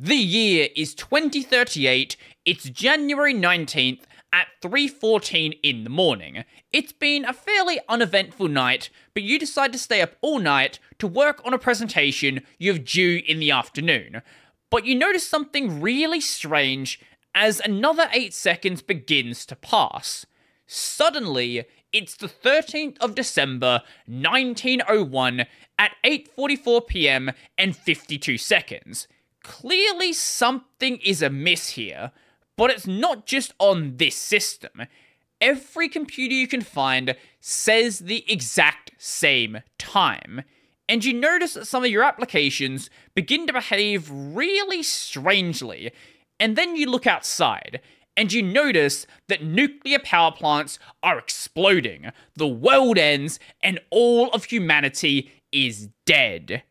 The year is 2038. It's January 19th at 3:14 in the morning. It's been a fairly uneventful night, but you decide to stay up all night to work on a presentation you have due in the afternoon. But you notice something really strange as another 8 seconds begins to pass. Suddenly, it's the 13th of December, 1901 at 8:44 p.m. and 52 seconds. Clearly, something is amiss here, but it's not just on this system. Every computer you can find says the exact same time, and you notice that some of your applications begin to behave really strangely. And then you look outside, and you notice that nuclear power plants are exploding, the world ends, and all of humanity is dead.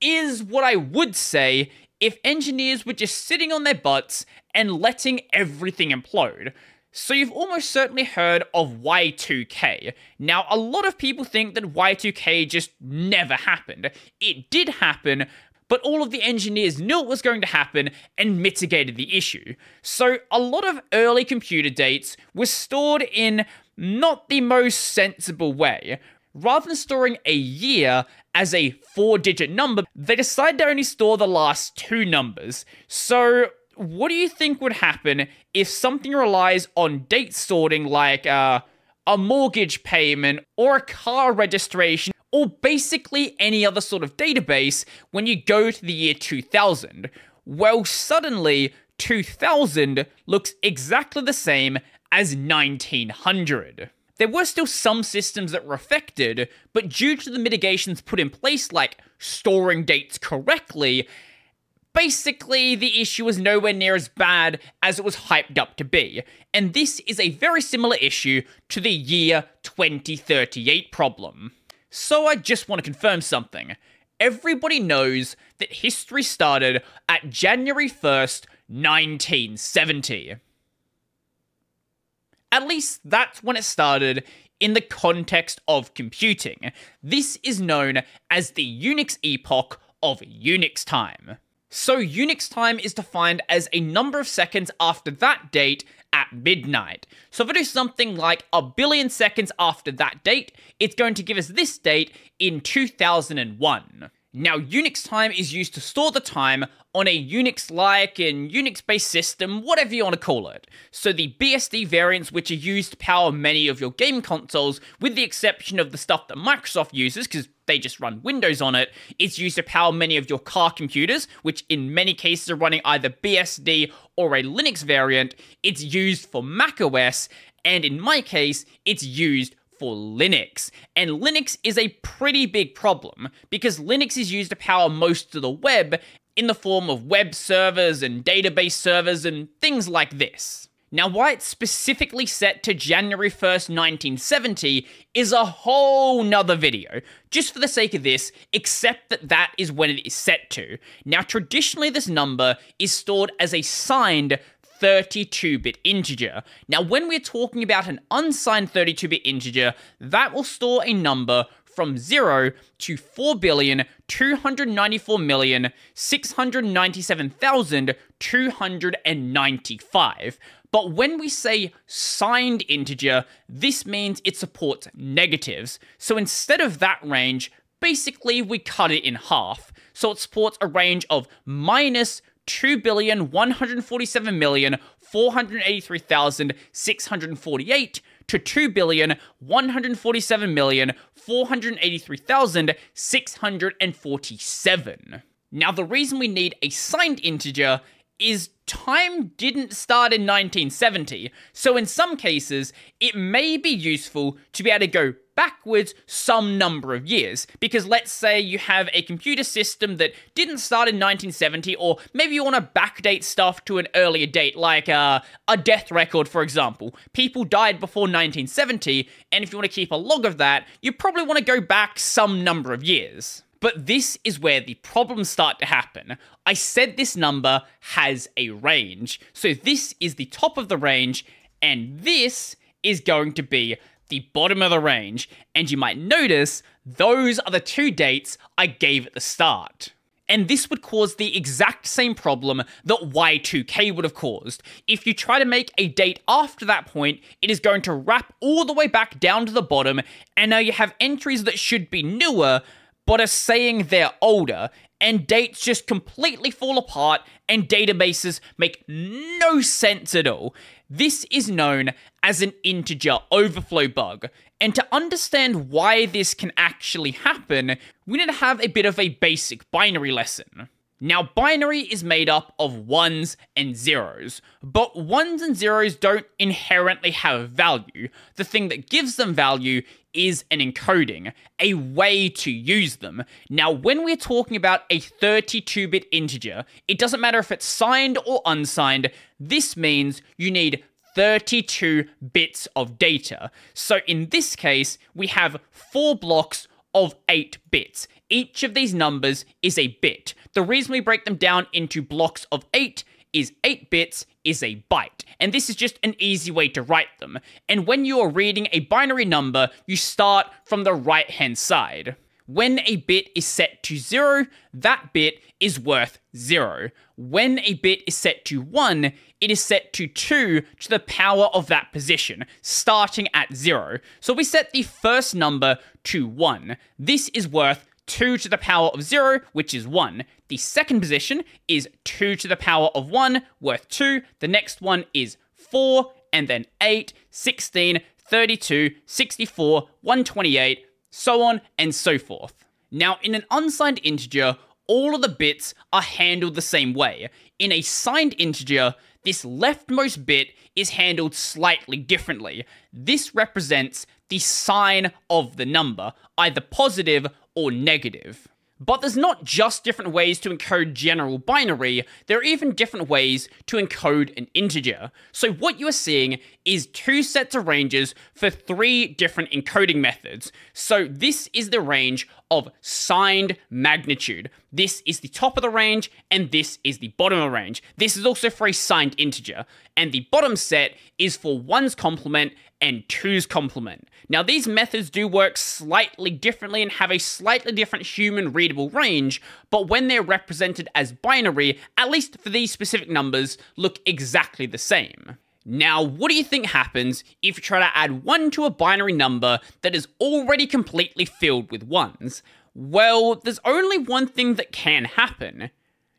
Is what I would say if engineers were just sitting on their butts and letting everything implode. So you've almost certainly heard of Y2K. Now, a lot of people think that Y2K just never happened. It did happen, but all of the engineers knew it was going to happen and mitigated the issue. So a lot of early computer dates were stored in not the most sensible way. Rather than storing a year as a four digit number, they decide to only store the last two numbers. So, what do you think would happen if something relies on date sorting like uh, a mortgage payment or a car registration or basically any other sort of database when you go to the year 2000? Well, suddenly 2000 looks exactly the same as 1900. There were still some systems that were affected, but due to the mitigations put in place, like storing dates correctly, basically the issue was nowhere near as bad as it was hyped up to be. And this is a very similar issue to the year 2038 problem. So I just want to confirm something. Everybody knows that history started at January 1st, 1970. At least that's when it started in the context of computing. This is known as the Unix epoch of Unix time. So Unix time is defined as a number of seconds after that date at midnight. So if I do something like a billion seconds after that date, it's going to give us this date in 2001. Now, Unix time is used to store the time on a Unix-like and Unix-based system, whatever you want to call it. So the BSD variants, which are used to power many of your game consoles, with the exception of the stuff that Microsoft uses, because they just run Windows on it, it's used to power many of your car computers, which in many cases are running either BSD or a Linux variant. It's used for macOS, and in my case, it's used for Linux. And Linux is a pretty big problem because Linux is used to power most of the web in the form of web servers and database servers and things like this. Now, why it's specifically set to January 1st, 1970 is a whole nother video, just for the sake of this, except that that is when it is set to. Now, traditionally, this number is stored as a signed 32 bit integer. Now, when we're talking about an unsigned 32 bit integer, that will store a number from 0 to 4,294,697,295. But when we say signed integer, this means it supports negatives. So instead of that range, basically we cut it in half. So it supports a range of minus two billion one hundred forty-seven million four hundred eighty-three thousand six hundred forty-eight to two billion one hundred forty-seven million four hundred eighty-three thousand six hundred forty-seven. Now, the reason we need a signed integer is time didn't start in 1970, so in some cases, it may be useful to be able to go backwards some number of years. Because let's say you have a computer system that didn't start in 1970, or maybe you want to backdate stuff to an earlier date, like uh, a death record, for example. People died before 1970, and if you want to keep a log of that, you probably want to go back some number of years. But this is where the problems start to happen. I said this number has a range. So this is the top of the range, and this is going to be the bottom of the range. And you might notice those are the two dates I gave at the start. and this would cause the exact same problem that Y2K would have caused. If you try to make a date after that point, it is going to wrap all the way back down to the bottom, and now you have entries that should be newer, but are saying they're older, and dates just completely fall apart, and databases make no sense at all. This is known as an integer overflow bug, and to understand why this can actually happen, we need to have a bit of a basic binary lesson. Now, binary is made up of ones and zeros, but ones and zeros don't inherently have value. The thing that gives them value is an encoding, a way to use them. Now, when we're talking about a 32 bit integer, it doesn't matter if it's signed or unsigned, this means you need 32 bits of data. So in this case, we have four blocks of 8 bits. Each of these numbers is a bit. The reason we break them down into blocks of 8 is 8 bits is a byte. And this is just an easy way to write them. And when you are reading a binary number, you start from the right hand side. When a bit is set to 0, that bit is worth 0. When a bit is set to 1, it is set to 2 to the power of that position, starting at 0. So we set the first number to 1. This is worth 2 to the power of 0, which is 1. The second position is 2 to the power of 1, worth 2. The next one is 4, and then 8, 16, 32, 64, 128, so on and so forth. Now, in an unsigned integer, all of the bits are handled the same way. In a signed integer, this leftmost bit is handled slightly differently. This represents the sign of the number, either positive or negative. But there's not just different ways to encode general binary, there are even different ways to encode an integer. So what you are seeing is two sets of ranges for three different encoding methods. So this is the range of signed magnitude. This is the top of the range, and this is the bottom of the range. This is also for a signed integer, and the bottom set is for one's complement and two's complement. Now, these methods do work slightly differently and have a slightly different human readable range, but when they're represented as binary, at least for these specific numbers, look exactly the same. Now, what do you think happens if you try to add 1 to a binary number that is already completely filled with 1s? Well, there's only one thing that can happen.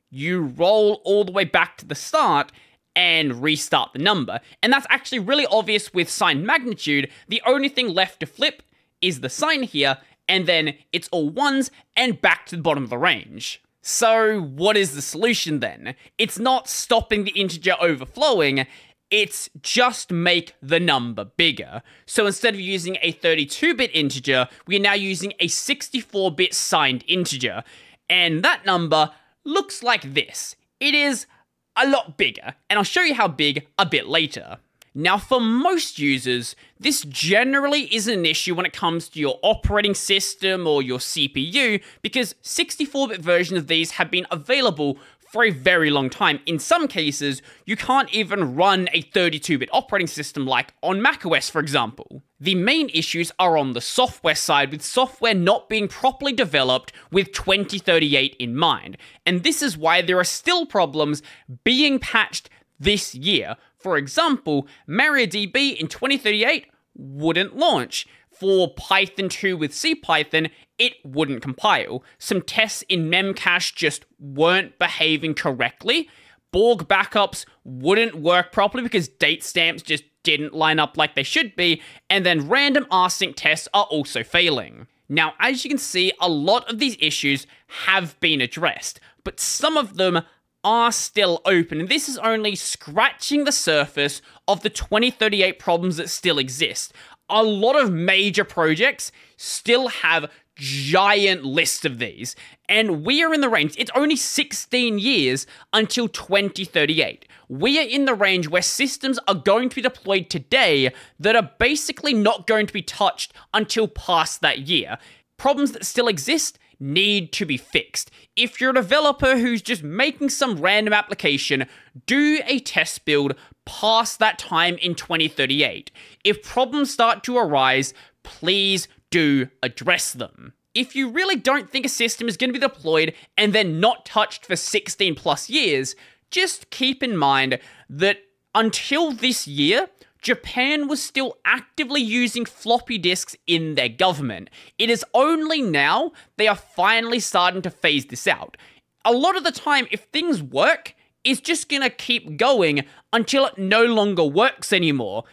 You roll all the way back to the start and restart the number. And that's actually really obvious with sign magnitude. The only thing left to flip is the sign here, and then it's all ones and back to the bottom of the range. So, what is the solution then? It's not stopping the integer overflowing, it's just make the number bigger. So instead of using a 32-bit integer, we are now using a 64-bit signed integer. And that number looks like this. It is a lot bigger, and I'll show you how big a bit later. Now, for most users, this generally isn't an issue when it comes to your operating system or your CPU, because 64 bit versions of these have been available for a very long time. In some cases, you can't even run a 32 bit operating system like on macOS, for example. The main issues are on the software side, with software not being properly developed with 2038 in mind. And this is why there are still problems being patched this year. For example, MariaDB in 2038 wouldn't launch. For Python 2 with CPython, it wouldn't compile. Some tests in Memcache just weren't behaving correctly. Borg backups wouldn't work properly because date stamps just didn't line up like they should be, and then random rsync tests are also failing. Now, as you can see, a lot of these issues have been addressed, but some of them are still open, and this is only scratching the surface of the 2038 problems that still exist. A lot of major projects still have giant lists of these, and we are in the range. It's only 16 years until 2038. We are in the range where systems are going to be deployed today that are basically not going to be touched until past that year. Problems that still exist need to be fixed. If you're a developer who's just making some random application, do a test build past that time in 2038. If problems start to arise, please do address them. if you really don't think a system is going to be deployed and then not touched for 16 plus years, just keep in mind that until this year, Japan was still actively using floppy disks in their government. It is only now they are finally starting to phase this out. A lot of the time, if things work, it's just gonna keep going until it no longer works anymore.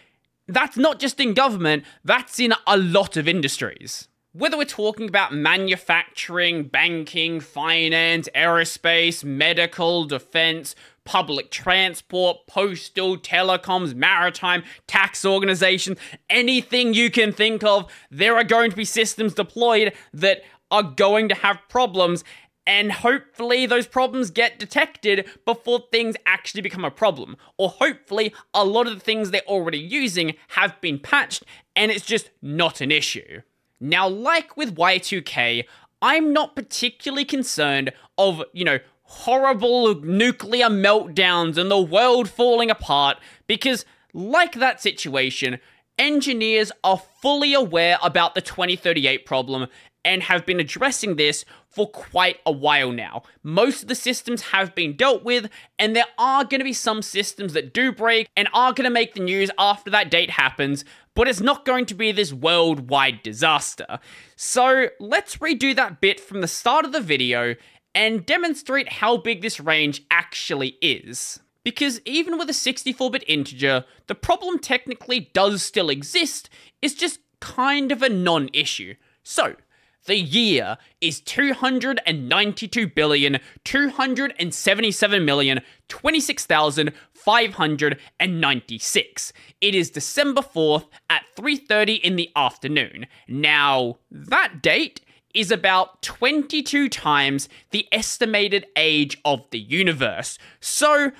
That's not just in government, that's in a lot of industries. Whether we're talking about manufacturing, banking, finance, aerospace, medical, defense, public transport, postal, telecoms, maritime, tax organizations, anything you can think of, there are going to be systems deployed that are going to have problems. And hopefully, those problems get detected before things actually become a problem. Or hopefully, a lot of the things they're already using have been patched and it's just not an issue. Now, like with Y2K, I'm not particularly concerned of, you know, horrible nuclear meltdowns and the world falling apart because, like that situation, engineers are fully aware about the 2038 problem and have been addressing this for quite a while now. Most of the systems have been dealt with, and there are going to be some systems that do break and are going to make the news after that date happens, but it's not going to be this worldwide disaster. So let's redo that bit from the start of the video and demonstrate how big this range actually is. Because even with a 64-bit integer, the problem technically does still exist, it's just kind of a non-issue. So, the year is 292 billion 277 million 26,596. It is December 4th at 3:30 in the afternoon. Now, that date is about 22 times the estimated age of the universe. So,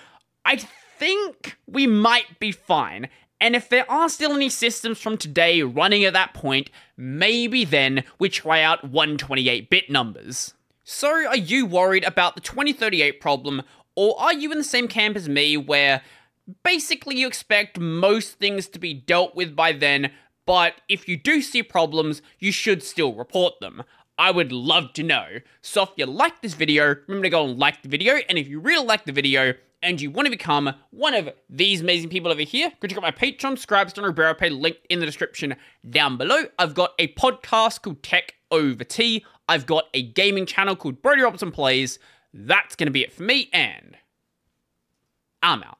I think we might be fine. And if there are still any systems from today running at that point, maybe then we try out 128 bit numbers. So, are you worried about the 2038 problem, or are you in the same camp as me where basically you expect most things to be dealt with by then, but if you do see problems, you should still report them? I would love to know. So if you like this video, remember to go and like the video, and if you really like the video, and you want to become one of these amazing people over here, go check out my Patreon, subscribe, Scribestone, or Pay link in the description down below. I've got a podcast called Tech Over Tea. I've got a gaming channel called Brodie Robertson Plays. That's going to be it for me, and I'm out.